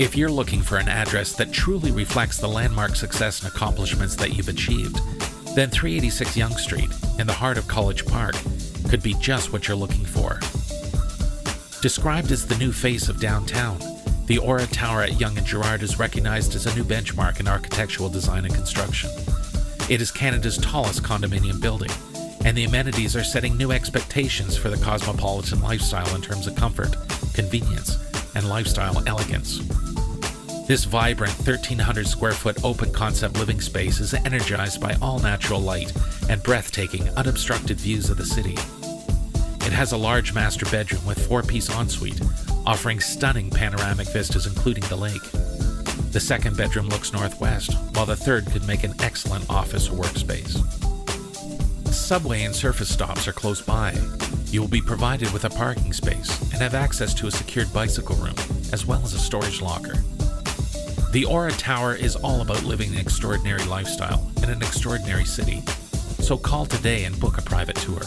If you're looking for an address that truly reflects the landmark success and accomplishments that you've achieved, then 386 Yonge Street, in the heart of College Park, could be just what you're looking for. Described as the new face of downtown, the Aura Tower at Yonge and Gerrard is recognized as a new benchmark in architectural design and construction. It is Canada's tallest condominium building, and the amenities are setting new expectations for the cosmopolitan lifestyle in terms of comfort, convenience, and lifestyle elegance. This vibrant 1,300 square foot open concept living space is energized by all natural light and breathtaking, unobstructed views of the city. It has a large master bedroom with four piece ensuite, offering stunning panoramic vistas, including the lake. The second bedroom looks northwest, while the third could make an excellent office or workspace. Subway and surface stops are close by. You will be provided with a parking space and have access to a secured bicycle room, as well as a storage locker. The Aura Tower is all about living an extraordinary lifestyle in an extraordinary city. So call today and book a private tour.